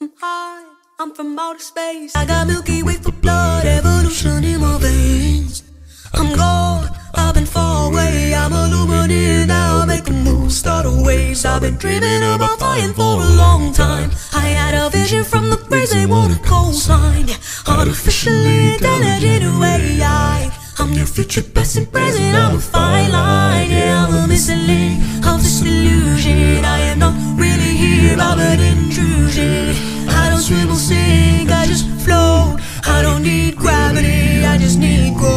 I'm I'm from outer space. I got Milky Way for blood, evolution in my veins. I'm gone, I've been far away. I'm a illuminated now, make a move, start a waves. I've been dreaming about flying for a long time. I had a vision from the breeze, they want a. Yeah, artificially intelligent AI. I'm your future, past and present. I'm a fine line. Yeah, I'm a missing link of this illusion. I am not really here, I'm an shit. I don't swim or sink, I just float. I don't need gravity, I just need growth.